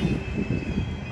フフフ。